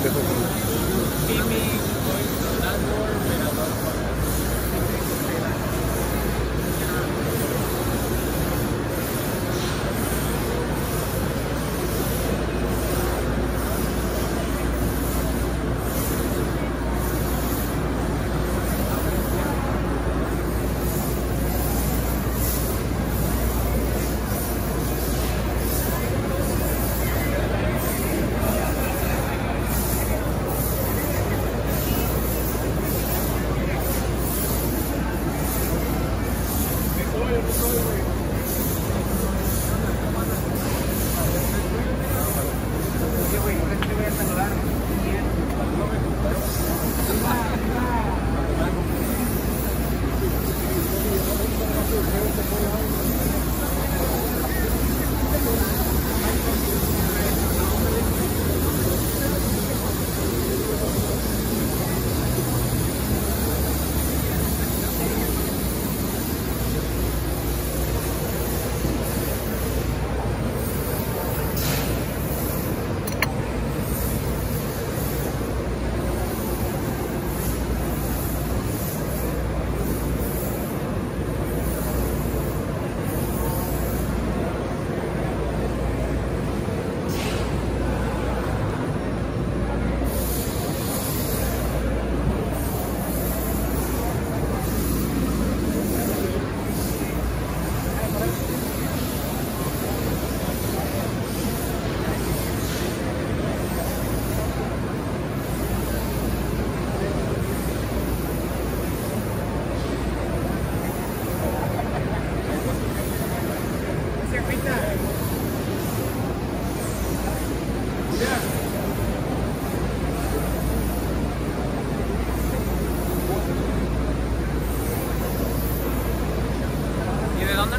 ってこと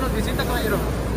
Nos visita, caballero?